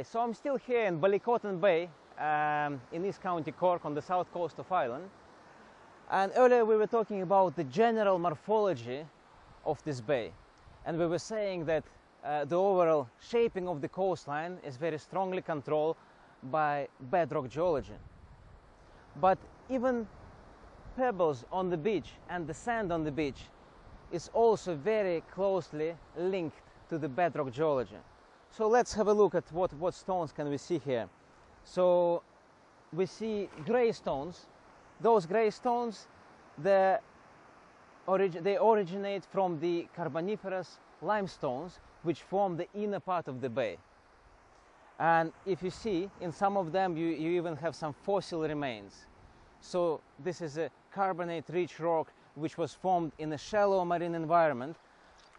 Hi, so I'm still here in Ballycotton Bay um, in East County Cork on the south coast of Ireland. And earlier we were talking about the general morphology of this bay. And we were saying that uh, the overall shaping of the coastline is very strongly controlled by bedrock geology. But even pebbles on the beach and the sand on the beach is also very closely linked to the bedrock geology. So let's have a look at what, what stones can we see here. So we see gray stones. Those gray stones, the they originate from the Carboniferous limestones which form the inner part of the bay. And if you see, in some of them you, you even have some fossil remains. So this is a carbonate-rich rock which was formed in a shallow marine environment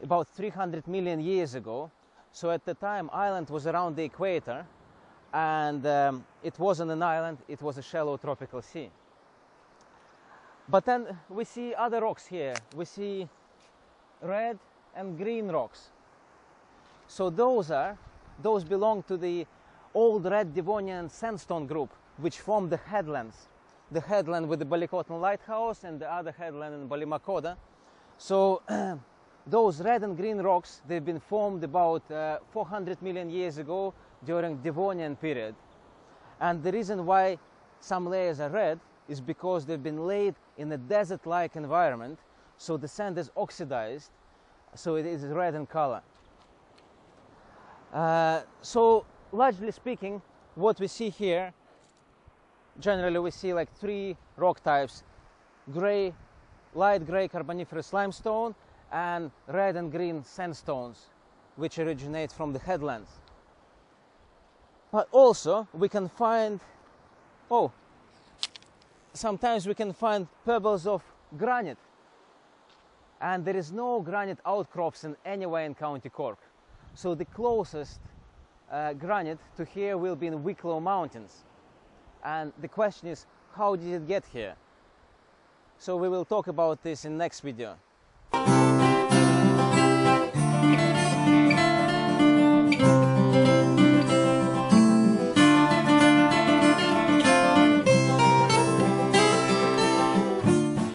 about 300 million years ago so at the time, Ireland was around the equator, and um, it wasn't an island, it was a shallow tropical sea. But then we see other rocks here. We see red and green rocks. So those are, those belong to the old red Devonian sandstone group, which formed the headlands. The headland with the Ballycotton Lighthouse and the other headland in Ballymacoda. So Those red and green rocks, they've been formed about uh, 400 million years ago during Devonian period. And the reason why some layers are red is because they've been laid in a desert-like environment, so the sand is oxidized, so it is red in color. Uh, so largely speaking, what we see here, generally we see like three rock types, gray, light gray carboniferous limestone, and red and green sandstones which originate from the headlands. But also we can find, oh, sometimes we can find pebbles of granite. And there is no granite outcrops in anywhere in County Cork. So the closest uh, granite to here will be in Wicklow Mountains. And the question is, how did it get here? So we will talk about this in next video.